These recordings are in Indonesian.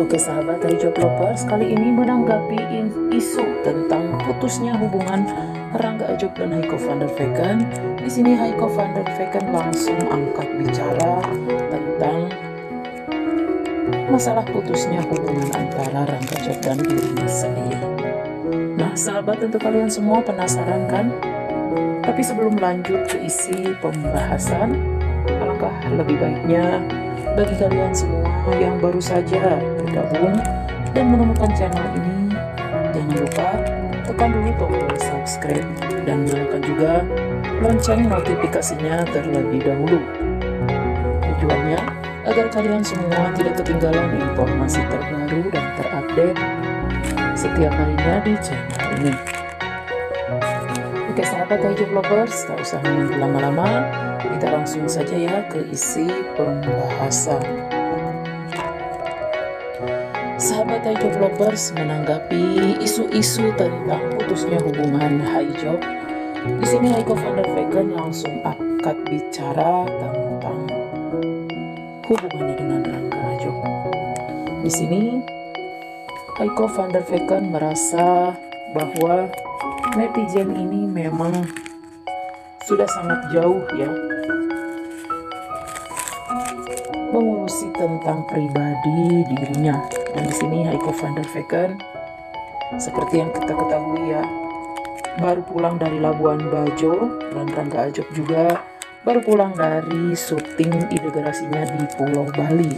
Oke sahabat dari Job Lovers, kali ini menanggapi isu tentang putusnya hubungan Rangga Ajob dan Heiko van der Vecken. Di sini Heiko van der Vecken langsung angkat bicara tentang masalah putusnya hubungan antara Rangga Ajob dan dirinya sendiri. Nah sahabat tentu kalian semua penasaran kan? Tapi sebelum lanjut ke isi pembahasan, alangkah lebih baiknya bagi kalian semua yang baru saja bergabung dan menemukan channel ini, jangan lupa tekan dulu tombol subscribe dan nyalakan juga lonceng notifikasinya terlebih dahulu. Tujuannya agar kalian semua tidak ketinggalan informasi terbaru dan terupdate setiap harinya di channel ini. Oke sahabat Hijab Lovers, tak usah menunggu lama-lama, kita langsung saja ya ke isi pembahasan. Sahabat Hijab Lovers menanggapi isu-isu tentang putusnya hubungan Hijab. Di sini Heiko van der Vecken langsung angkat bicara tentang hubungannya dengan Rangga Hijab. Di sini Heiko van der Vecken merasa bahwa netizen ini memang sudah sangat jauh ya mengurusi tentang pribadi dirinya dan di sini Heiko van der Vecken seperti yang kita ketahui ya baru pulang dari Labuan Bajo dan Rangga Ajob juga baru pulang dari syuting idegrasinya di Pulau Bali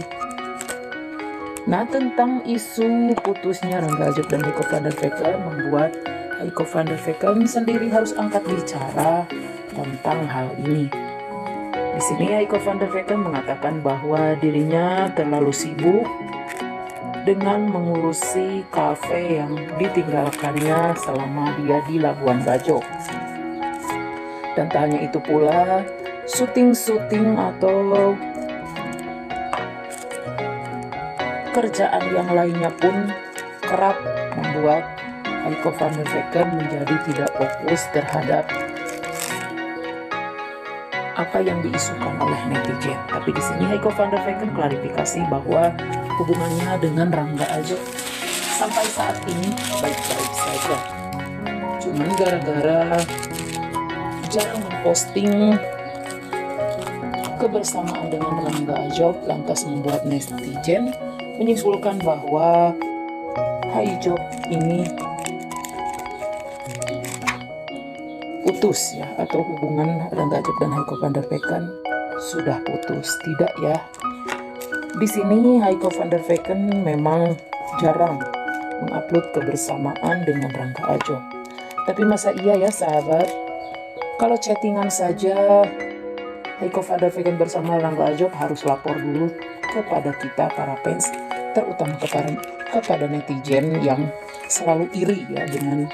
nah tentang isu putusnya Rangga Ajob dan Heiko van der Vecken membuat Heiko van der Vecken sendiri harus angkat bicara tentang hal ini. Di sini Heiko van der Vecken mengatakan bahwa dirinya terlalu sibuk dengan mengurusi kafe yang ditinggalkannya selama dia di Labuan Bajo. Dan tak hanya itu pula, syuting-syuting atau kerjaan yang lainnya pun kerap membuat Heiko van der Vecken menjadi tidak fokus terhadap apa yang diisukan oleh netizen. Tapi di sini Heiko van der Vecken klarifikasi bahwa hubungannya dengan Rangga Ajo sampai saat ini baik-baik saja. Cuman gara-gara jarang memposting kebersamaan dengan Rangga Ajob lantas membuat netizen menyimpulkan bahwa Haijob ini putus ya atau hubungan Rangga Ajob dan Haiko van der Vecken sudah putus. Tidak ya di sini Haiko van der Vecken memang jarang mengupload kebersamaan dengan Rangga Ajob tapi masa iya ya sahabat kalau chattingan saja Haiko van der Vecken bersama Rangga Ajob harus lapor dulu kepada kita para fans terutama kepada kepada netizen yang selalu iri ya dengan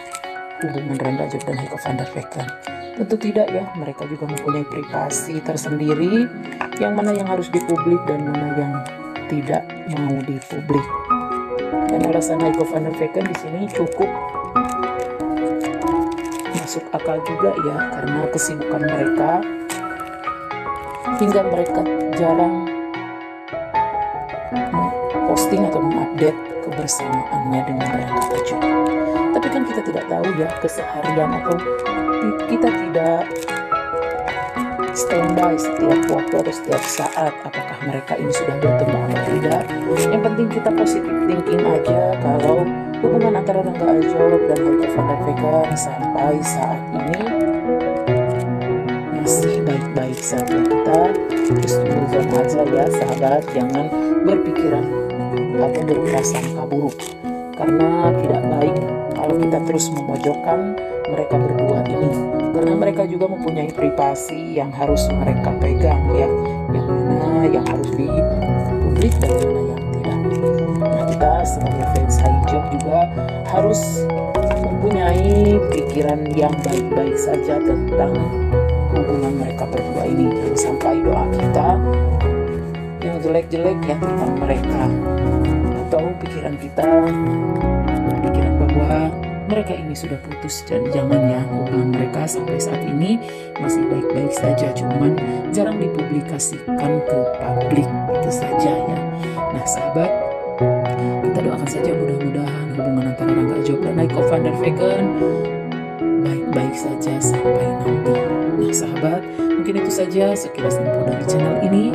hubungan Rangga Ajob dan Heiko van der Vecken. Tentu tidak ya, mereka juga mempunyai privasi tersendiri yang mana yang harus dipublik dan mana yang tidak mau dipublik. Dan alasan Heiko van der Vecken di sini cukup masuk akal juga ya karena kesibukan mereka hingga mereka jarang posting atau mengupdate kebersamaannya dengan Rangga Ajob tapi kan kita tidak tahu ya keseharian atau kita tidak standby setiap waktu atau setiap saat apakah mereka ini sudah bertemu atau tidak. Yang penting kita positif thinking aja. Kalau hubungan antara Rangga Ajob dan der Vecken sampai saat ini masih baik-baik saja. Kita terus aja ya sahabat jangan berpikiran atau berprasangka buruk karena tidak baik kalau kita terus memojokkan mereka berdua ini. Karena mereka juga mempunyai privasi yang harus mereka pegang ya. Yang mana yang harus dipublik dan mana yang tidak. Nah kita sebagai fans Hijab juga harus mempunyai pikiran yang baik-baik saja tentang hubungan mereka berdua ini. Jangan sampai doa kita yang jelek-jelek ya tentang mereka. Atau pikiran kita berpikiran bahwa mereka ini sudah putus dan jangan ya hubungan mereka sampai saat ini masih baik-baik saja cuman jarang dipublikasikan ke publik itu saja ya nah sahabat kita doakan saja mudah-mudahan hubungan antara Rangga Job dan Naiko van der Vegan baik-baik saja sampai nanti. Nah sahabat, mungkin itu saja sekilas info dari channel ini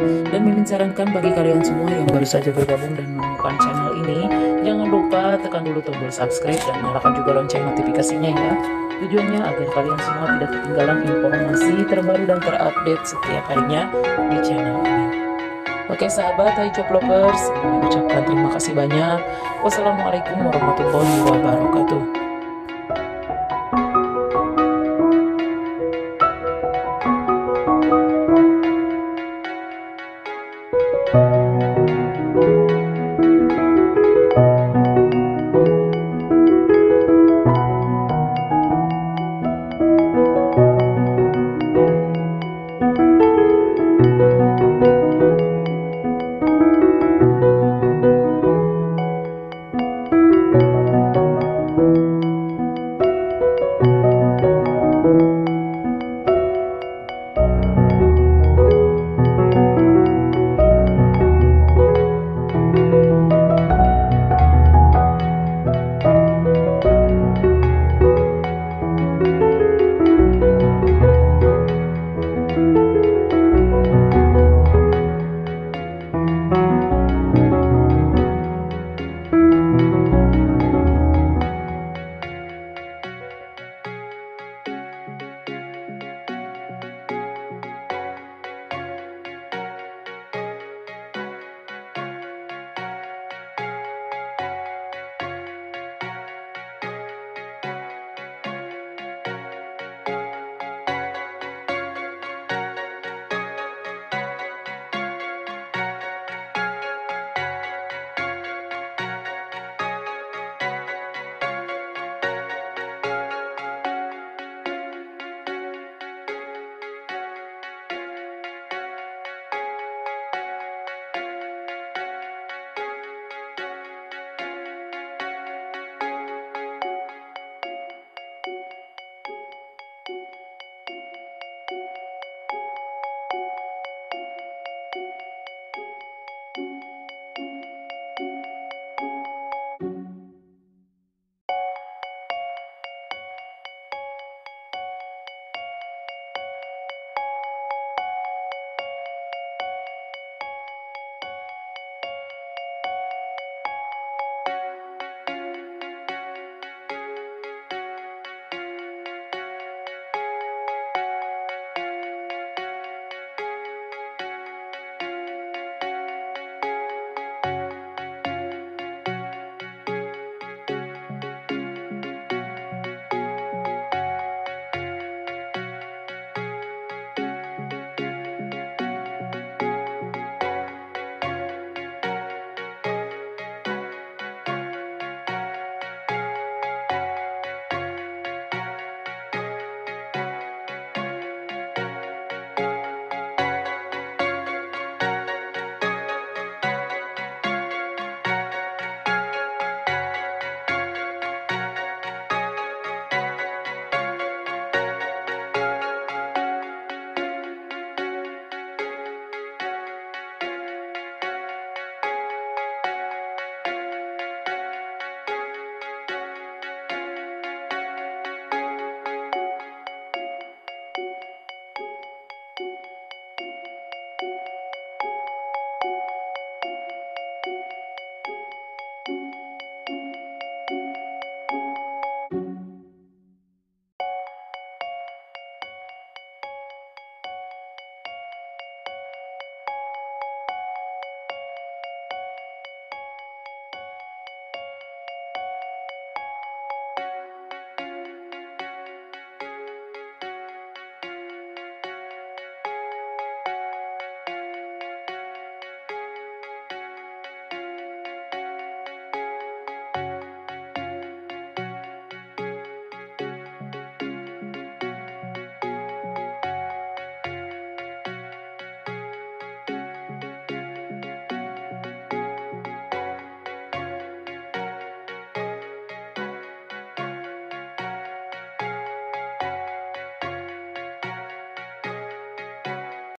sarankan bagi kalian semua yang baru saja bergabung dan menemukan channel ini, jangan lupa tekan dulu tombol subscribe dan nyalakan juga lonceng notifikasinya ya. Tujuannya agar kalian semua tidak ketinggalan informasi terbaru dan terupdate setiap harinya di channel ini. Oke sahabat, hai job lovers, mengucapkan terima kasih banyak. Wassalamualaikum warahmatullahi wabarakatuh.